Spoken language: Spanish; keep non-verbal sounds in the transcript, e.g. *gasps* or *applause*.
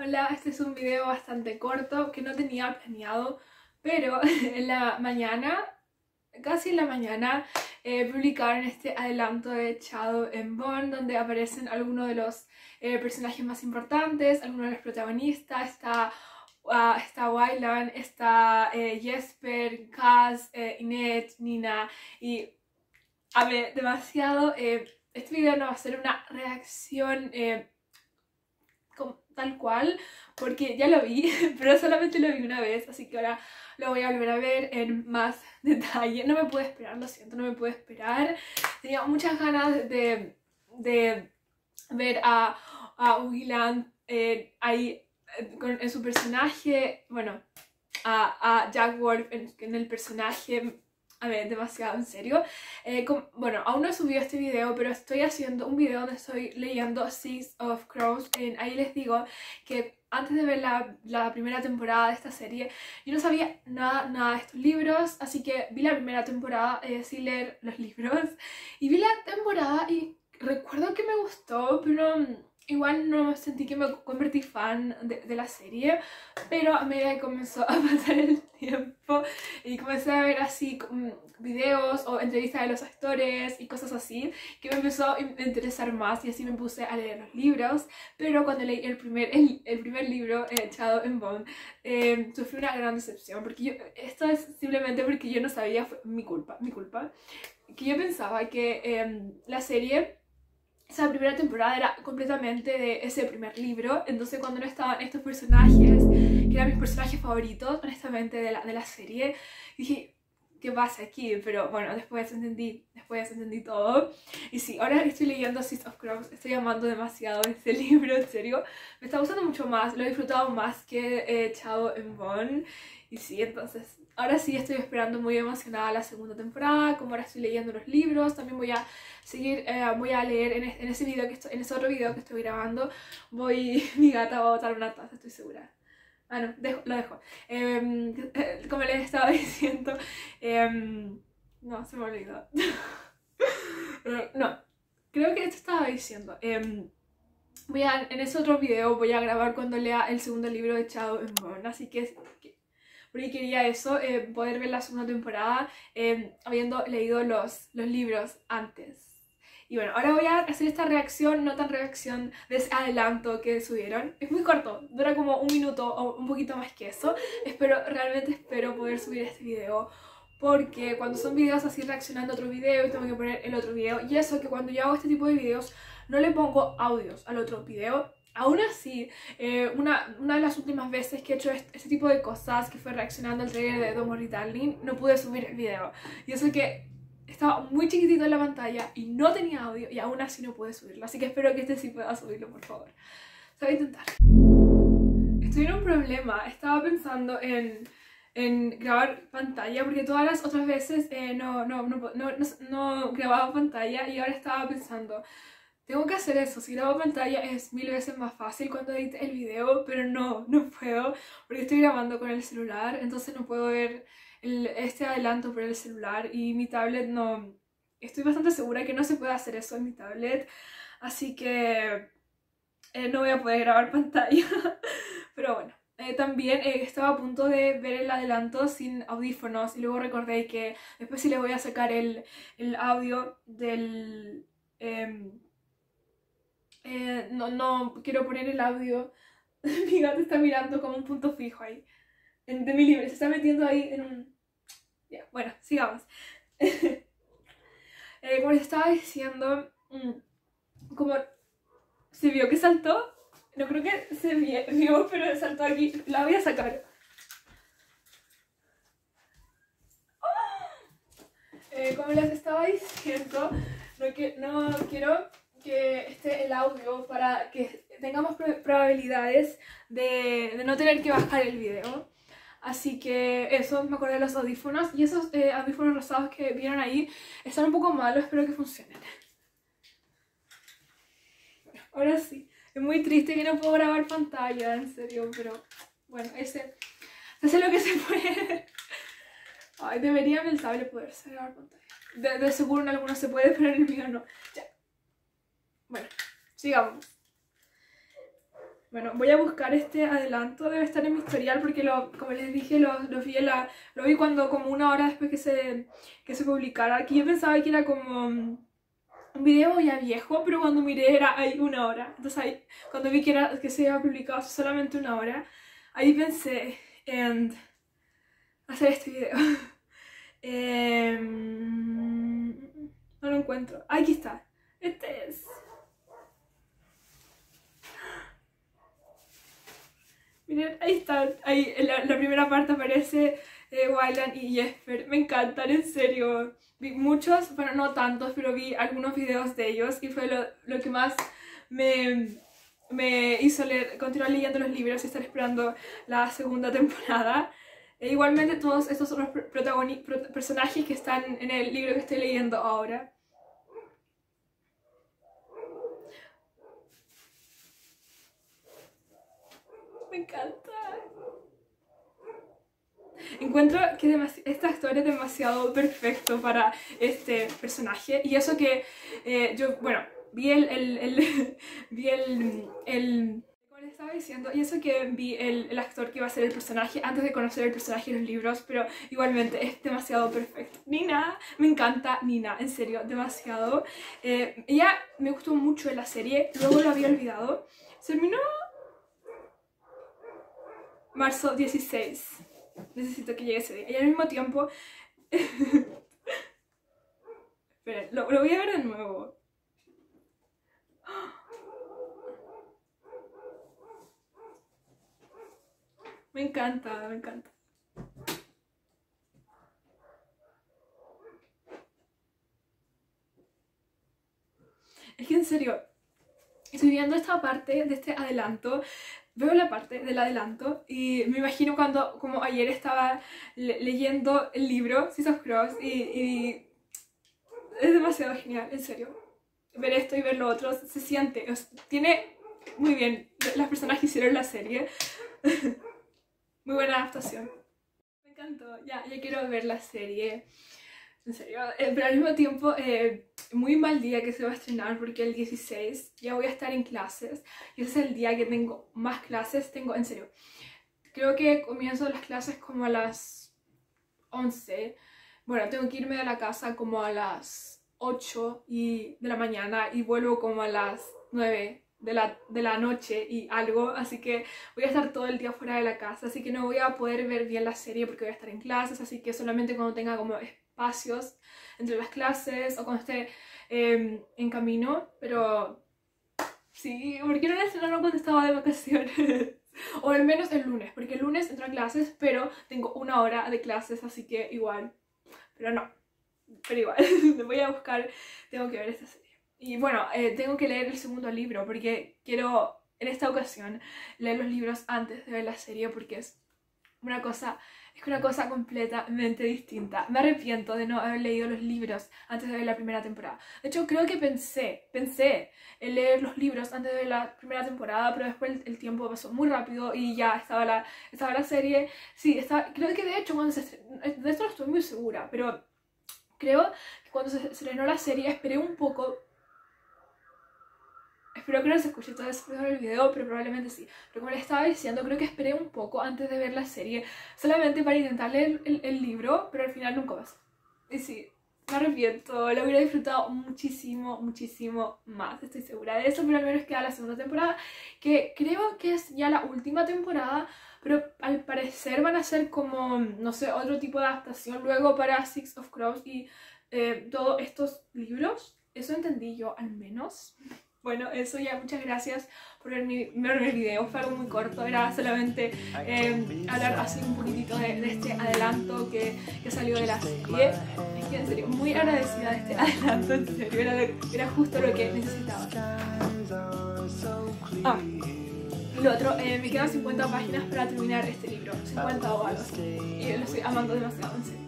Hola, este es un video bastante corto que no tenía planeado, pero *laughs* en la mañana, casi en la mañana, eh, publicaron este adelanto de Shadow en Bond, donde aparecen algunos de los eh, personajes más importantes, algunos de los protagonistas, está, uh, está Wylan, está eh, Jesper, Kaz, Inet, Nina, y a ver, demasiado, este video no va a ser una reacción tal cual, porque ya lo vi, *laughs* pero solamente lo vi una vez, así que ahora lo voy a volver a ver en más *laughs* detalle. No me pude esperar, lo siento, no me pude esperar. Tenía muchas ganas de, de ver a, a eh, ahí eh, en su personaje, bueno, a, a Jack Wolf en el personaje a ver, demasiado en serio. Eh, bueno, aún no he subido este video, pero estoy haciendo un video donde estoy leyendo Six of Crows. En- ahí les digo que antes de ver la, la primera temporada de esta serie, yo no sabía nada, nada de estos libros, así que vi la primera temporada eh, leer los libros. Y vi la temporada y recuerdo que me gustó, pero igual no sentí que me convertí fan de, de la serie. Pero a medida que comenzó a *laughs* pasar el tiempo y comencé a ver así videos o entrevistas de los actores y cosas así, que me empezó a in- interesar más y así me puse a leer los libros. Pero cuando leí el primer, el, el primer libro, eh, echado en Bond, eh, sufrí una gran decepción. Porque yo, esto es simplemente porque yo no sabía, fue mi culpa, mi culpa, que yo pensaba que em, la serie esa primera temporada era completamente de ese primer libro, entonces cuando no estaban estos personajes, que eran mis personajes favoritos, honestamente, de la, de la serie, dije, ¿qué pasa aquí? Pero bueno, después entendí, después entendí todo. Y sí, ahora estoy leyendo Six of Crows, estoy amando demasiado este *laughs* libro, en serio. Me está gustando mucho más, lo he disfrutado más que eh, Chao en Bond. Y sí, entonces, ahora sí estoy esperando muy emocionada la segunda temporada, como ahora estoy leyendo los libros, también voy a seguir, eh, voy a leer en, en ese video que estoy, en ese otro video que estoy grabando, voy, *laughs* mi gata va a botar una taza, estoy segura. Ah, no, dejo- lo dejo. Eh, *laughs* como les estaba *laughs* diciendo, em, no, se me olvidó. Eh, no, creo que esto estaba diciendo. em, voy a, en ese otro video voy a grabar cuando lea el segundo libro de Shadow and Bone, así que, que- porque quería eso, eh, poder ver la segunda temporada em, habiendo leído los, los libros antes. Y bueno, ahora voy a hacer esta reacción, no tan reacción de ese adelanto que subieron. Es muy corto, dura como un minuto o un poquito más que eso. Espero, realmente espero poder subir este video porque cuando son videos así reaccionando a otro video y tengo que poner el otro video y eso que cuando yo hago este tipo de videos no le pongo audios al otro video aún así eh, una, una de las últimas veces que he hecho este, tipo de cosas que fue reaccionando al trailer de Don't Worry Darling no pude subir el video. Y eso que estaba muy chiquitito en la pantalla y no tenía audio y aún así no pude subirlo. Así que espero que este sí pueda subirlo por favor. Se va a intentar. Estoy en un problema. Estaba pensando en en grabar pantalla, porque todas las otras veces eh, no, no, no, no grababa pantalla y ahora estaba pensando, tengo que hacer eso, si grabo pantalla es mil veces más fácil cuando edite el video, pero no, no puedo, porque estoy grabando con el celular, entonces no puedo ver este adelanto por el celular y mi tablet no, estoy bastante segura que no se puede hacer eso en mi tablet, así que eh, no voy a poder grabar *laughs* pantalla, pero bueno. Eh, también eh, estaba a punto de ver el adelanto sin audífonos y luego recordé que después sí le voy a sacar el, el audio del... eh, no, no quiero poner el audio. *laughs* mi gato está mirando como un punto fijo ahí. En, de mi libro, se está metiendo ahí en un... Ya, bueno, sigamos. *laughs* Eh, como les estaba diciendo, mm, como se vio que saltó, no creo que se vi- vio, pero saltó aquí. La voy a sacar. *gasps* Eh, como les estaba diciendo, no quiero que esté el audio para que tengamos pro- probabilidades de, de no tener que bajar el video. Así que eso, me acordé de los audífonos. Y esos eh, audífonos rosados que vieron ahí están un poco malos, espero que funcionen. Bueno, ahora sí. Es muy triste que no puedo grabar pantalla, en serio, pero bueno, ese, es lo que se puede. Ay, debería en el tablet poderse grabar pantalla. De, de seguro en algunos se puede, pero en el mío no. Ya. Bueno, sigamos. Bueno, voy a buscar este adelanto, debe estar en mi historial porque lo, como les dije, lo, lo vi, la, lo vi cuando como una hora después que se, que se publicara. Aquí yo pensaba que era como un video ya viejo, pero cuando miré era ahí una hora. Entonces ahí, cuando vi que, era, que se había publicado solamente una hora, ahí pensé en hacer este video. *laughs* eh, no lo encuentro. Aquí está. Este es. Ahí está, ahí en la, primera parte aparece eh, Wyland y Jesper. Me encantan, en serio. Vi muchos, bueno, no tantos, pero vi algunos videos de ellos y fue lo, lo que más me, me hizo leer, continuar leyendo los libros y estar esperando la segunda temporada. E igualmente todos estos son los personajes que están en el libro que estoy leyendo ahora. Me encanta. Encuentro que este actor es demasiado perfecto para este personaje. Y eso que eh, yo, bueno, vi el, el, el *laughs* vi el, el estaba diciendo, y eso que vi el, el, actor que iba a ser el personaje antes de conocer el personaje en los libros, pero igualmente es demasiado perfecto. Nina, me encanta Nina, en serio, demasiado. Eh, ella me gustó mucho en la serie, luego lo había olvidado. Terminó marzo 16. Necesito que llegue ese día. Y al mismo tiempo... *laughs* Esperen, lo, lo voy a ver de nuevo. *gasps* Me encanta, me encanta. Es que en serio, estoy viendo esta parte de este adelanto veo la parte del adelanto y me imagino cuando, como ayer estaba leyendo el libro, of Cross, y, y, es demasiado genial, en serio. Ver esto y ver lo otro se siente, tiene muy bien, las personas que hicieron la serie, *laughs* muy buena adaptación. Me encantó, ya, ya quiero ver la serie. En serio, eh, pero al mismo tiempo, eh, muy mal día que se va a estrenar porque el 16 ya voy a estar en clases y ese es el día que tengo más clases. Tengo, en serio, creo que comienzo las clases como a las 11. Bueno, tengo que irme de la casa como a las 8 y, de la mañana y vuelvo como a las 9 de la, de la noche y algo, así que voy a estar todo el día fuera de la casa, así que no voy a poder ver bien la serie porque voy a estar en clases, así que solamente cuando tenga como espacios entre las clases o cuando esté em, en camino, pero sí, porque no la estrenaron cuando estaba de vacaciones. *laughs* o al menos el lunes, porque el lunes entro a clases, pero tengo una hora de clases, así que igual. Pero no, pero igual, *laughs* me voy a buscar, tengo que ver esta serie. Y bueno, eh, tengo que leer el segundo libro porque quiero en esta ocasión leer los libros antes de ver la serie porque es una cosa es una cosa completamente distinta. Me arrepiento de no haber leído los libros antes de ver la primera temporada. De hecho, creo que pensé, pensé en leer los libros antes de ver la primera temporada, pero después el, tiempo pasó muy rápido y ya estaba la, estaba la serie. Sí, creo que de hecho cuando se de esto no estoy muy segura, pero creo que cuando se estrenó la serie esperé un poco Espero que no se escuche todo eso en el video, pero probablemente sí. Pero como les estaba diciendo, creo que esperé un poco antes de ver la serie, solamente para intentar leer el, libro, pero al final nunca pasó. Y sí, me arrepiento, lo hubiera disfrutado muchísimo, muchísimo más, estoy segura de eso, pero al menos queda la segunda temporada, que creo que es ya la última temporada, pero al parecer van a ser como, no sé, otro tipo de adaptación luego para Six of Crows y eh, todos estos libros, eso entendí yo al menos. Bueno, eso ya, muchas gracias por ver, mi, ver video, fue algo muy corto, era solamente eh, hablar así un poquitito de, este adelanto que, que, salió de la serie. Es que en serio, muy agradecida de este adelanto, en serio, era, era justo lo que necesitaba. Ah, y lo otro, eh, me quedan 50 páginas para terminar este libro, 50 o algo y lo estoy amando demasiado, en serio.